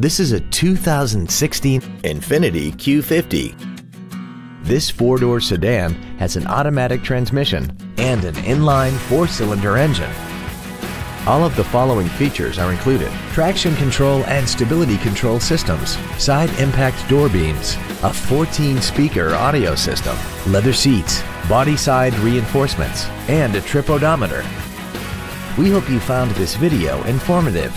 This is a 2016 Infiniti Q50. This four-door sedan has an automatic transmission and an inline four-cylinder engine. All of the following features are included. Traction control and stability control systems, side impact door beams, a 14-speaker audio system, leather seats, body side reinforcements, and a trip odometer. We hope you found this video informative.